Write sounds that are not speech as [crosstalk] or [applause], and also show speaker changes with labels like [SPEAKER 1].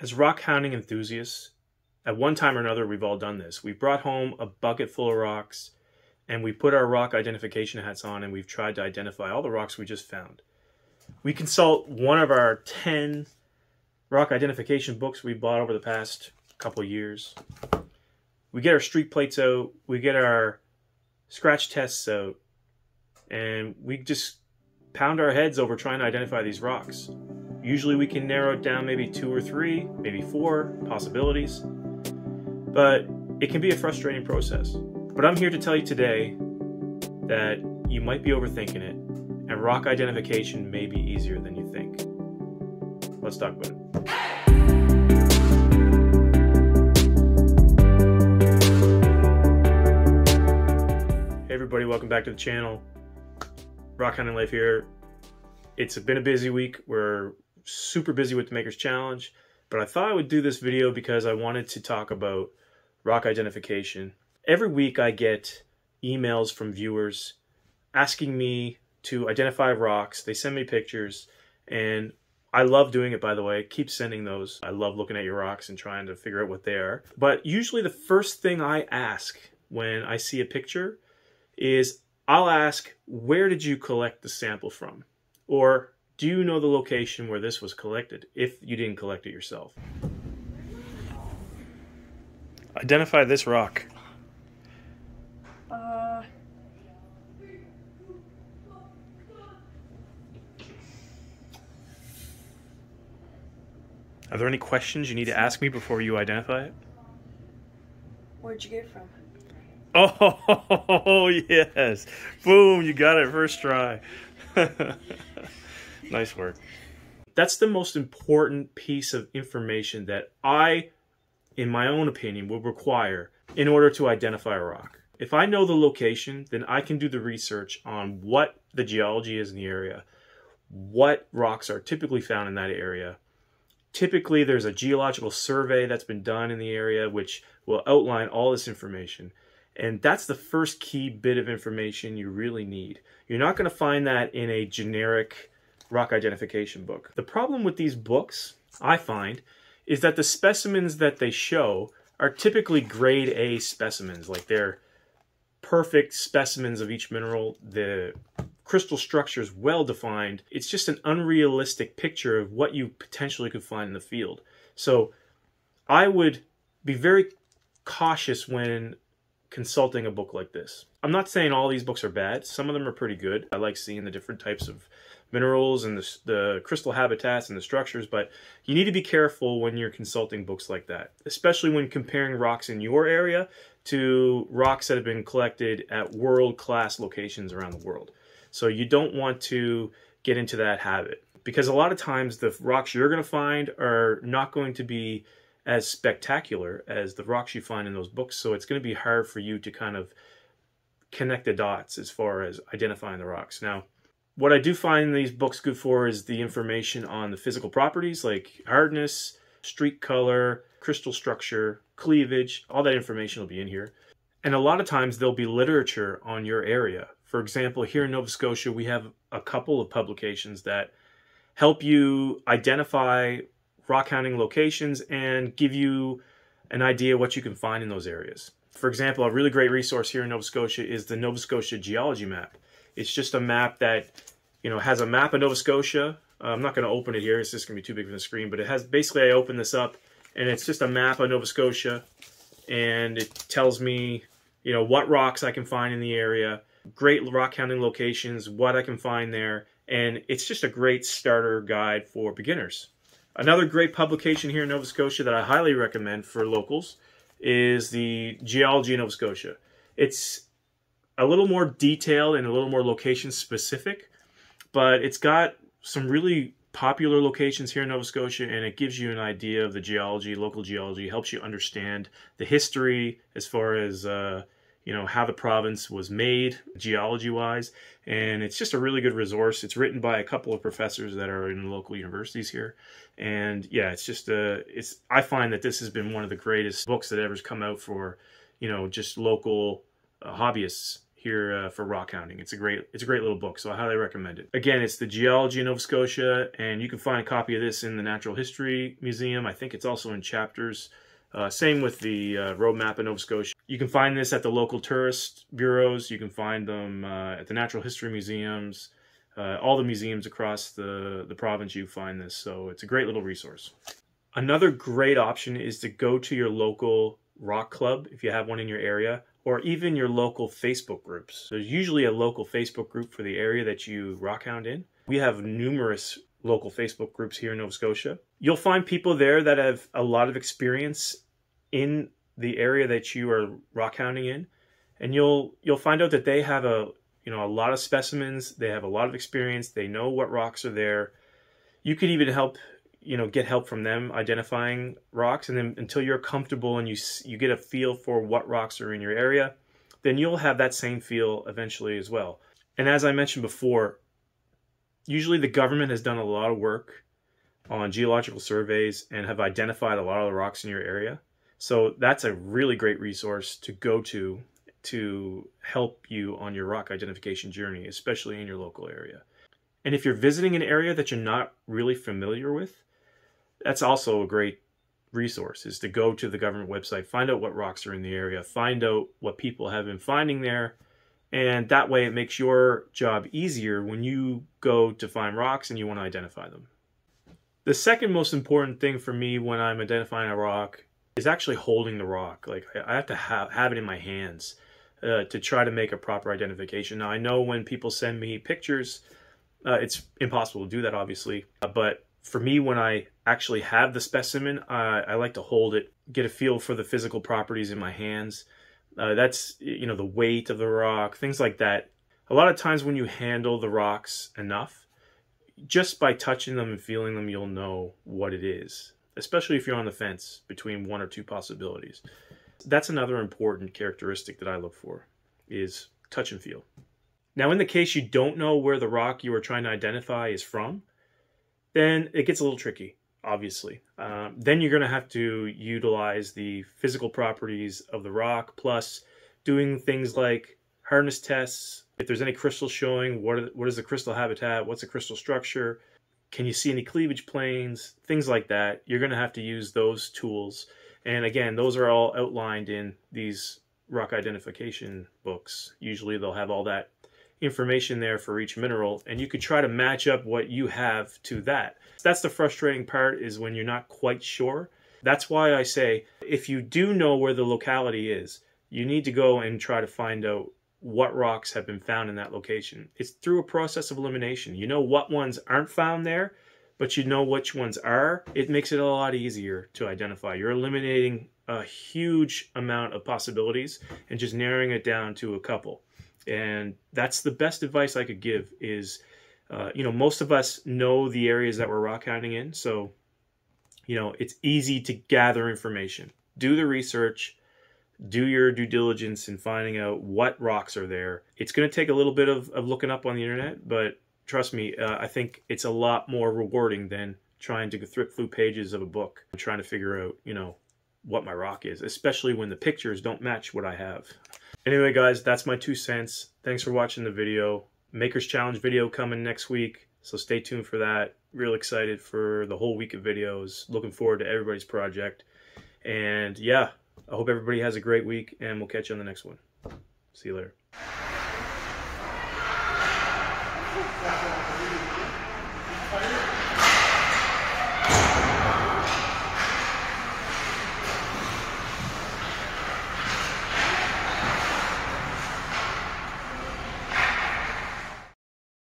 [SPEAKER 1] As rock hounding enthusiasts, at one time or another, we've all done this. We brought home a bucket full of rocks and we put our rock identification hats on and we've tried to identify all the rocks we just found. We consult one of our 10 rock identification books we bought over the past couple years. We get our streak plates out, we get our scratch tests out, and we just pound our heads over trying to identify these rocks. Usually we can narrow it down maybe two or three, maybe four possibilities, but it can be a frustrating process. But I'm here to tell you today that you might be overthinking it, and rock identification may be easier than you think. Let's talk about it. Hey everybody, welcome back to the channel. Rock Hounding Life here. It's been a busy week. We're super busy with the Makers Challenge, but I thought I would do this video because I wanted to talk about rock identification. Every week I get emails from viewers asking me to identify rocks. They send me pictures and I love doing it, by the way. Keep sending those. I love looking at your rocks and trying to figure out what they are. But usually the first thing I ask when I see a picture is I'll ask, where did you collect the sample from? Or do you know the location where this was collected if you didn't collect it yourself? Identify this rock.
[SPEAKER 2] Uh,
[SPEAKER 1] Are there any questions you need to ask me before you identify it?
[SPEAKER 2] where'd you get it from?
[SPEAKER 1] Oh, [laughs] yes. Boom, you got it first try. [laughs] nice work. That's the most important piece of information that I, in my own opinion, will require in order to identify a rock. If I know the location, then I can do the research on what the geology is in the area, what rocks are typically found in that area. Typically, there's a geological survey that's been done in the area which will outline all this information. And that's the first key bit of information you really need. You're not going to find that in a generic rock identification book. The problem with these books, I find, is that the specimens that they show are typically grade A specimens. Like they're perfect specimens of each mineral. The crystal structure is well defined. It's just an unrealistic picture of what you potentially could find in the field. So I would be very cautious when consulting a book like this. I'm not saying all these books are bad. Some of them are pretty good. I like seeing the different types of minerals and the, the crystal habitats and the structures, but you need to be careful when you're consulting books like that, especially when comparing rocks in your area to rocks that have been collected at world-class locations around the world. So you don't want to get into that habit because a lot of times the rocks you're going to find are not going to be as spectacular as the rocks you find in those books. So it's going to be hard for you to kind of connect the dots as far as identifying the rocks. Now, what I do find these books good for is the information on the physical properties like hardness, streak color, crystal structure, cleavage, all that information will be in here. And a lot of times there'll be literature on your area. For example, here in Nova Scotia, we have a couple of publications that help you identify rock hounding locations and give you an idea what you can find in those areas. For example, a really great resource here in Nova Scotia is the Nova Scotia Geology Map. It's just a map that, you know, has a map of Nova Scotia. Uh, I'm not going to open it here. It's just going to be too big for the screen. But it has, basically, I open this up, and it's just a map of Nova Scotia. And it tells me, you know, what rocks I can find in the area, great rock hounding locations, what I can find there. And it's just a great starter guide for beginners. Another great publication here in Nova Scotia that I highly recommend for locals is the Geology of Nova Scotia. It's a little more detailed and a little more location specific, but it's got some really popular locations here in Nova Scotia and it gives you an idea of the geology, local geology, helps you understand the history as far as uh, you know how the province was made geology wise and it's just a really good resource it's written by a couple of professors that are in local universities here and yeah it's just a it's i find that this has been one of the greatest books that ever's come out for you know just local uh, hobbyists here uh, for rock hounding. It's a great it's a great little book, so I highly recommend it. Again, it's the Geology of Nova Scotia, and you can find a copy of this in the Natural History Museum. I think it's also in Chapters. Uh, same with the uh, road map of Nova Scotia. You can find this at the local tourist bureaus. You can find them uh, at the natural history museums. Uh, all the museums across the, the province, you find this. So it's a great little resource. Another great option is to go to your local rock club if you have one in your area, or even your local Facebook groups. There's usually a local Facebook group for the area that you rockhound in. We have numerous local Facebook groups here in Nova Scotia. You'll find people there that have a lot of experience in the area that you are rock hounding in, and you'll you'll find out that they have a you know a lot of specimens. They have a lot of experience. They know what rocks are there. You could even help you know get help from them identifying rocks, and then until you're comfortable and you you get a feel for what rocks are in your area, then you'll have that same feel eventually as well. And as I mentioned before, usually the government has done a lot of work on geological surveys and have identified a lot of the rocks in your area. So that's a really great resource to go to to help you on your rock identification journey, especially in your local area. And if you're visiting an area that you're not really familiar with, that's also a great resource is to go to the government website, find out what rocks are in the area, find out what people have been finding there, and that way it makes your job easier when you go to find rocks and you want to identify them. The second most important thing for me when I'm identifying a rock is actually holding the rock. Like I have to have, have it in my hands uh, to try to make a proper identification. Now I know when people send me pictures, uh, it's impossible to do that obviously. Uh, but for me, when I actually have the specimen, I like to hold it, get a feel for the physical properties in my hands. Uh, that's you know the weight of the rock, things like that. A lot of times when you handle the rocks enough, just by touching them and feeling them, you'll know what it is especially if you're on the fence between one or two possibilities. That's another important characteristic that I look for is touch and feel. Now, in the case you don't know where the rock you are trying to identify is from, then it gets a little tricky, obviously. Um, then you're going to have to utilize the physical properties of the rock, plus doing things like hardness tests. If there's any crystals showing, what, what is the crystal habitat? What's the crystal structure? Can you see any cleavage planes? Things like that. You're going to have to use those tools. And again, those are all outlined in these rock identification books. Usually they'll have all that information there for each mineral and you could try to match up what you have to that. That's the frustrating part is when you're not quite sure. That's why I say if you do know where the locality is, you need to go and try to find out what rocks have been found in that location. It's through a process of elimination. You know what ones aren't found there, but you know which ones are. It makes it a lot easier to identify. You're eliminating a huge amount of possibilities and just narrowing it down to a couple. And that's the best advice I could give is, uh, you know, most of us know the areas that we're rock hounding in. So, you know, it's easy to gather information. Do the research, do your due diligence in finding out what rocks are there. It's going to take a little bit of, of looking up on the internet, but trust me, uh, I think it's a lot more rewarding than trying to thrift through pages of a book and trying to figure out, you know, what my rock is, especially when the pictures don't match what I have. Anyway, guys, that's my two cents. Thanks for watching the video. Makers Challenge video coming next week, so stay tuned for that. Real excited for the whole week of videos. Looking forward to everybody's project. And yeah, I hope everybody has a great week, and we'll catch you on the next one. See you later.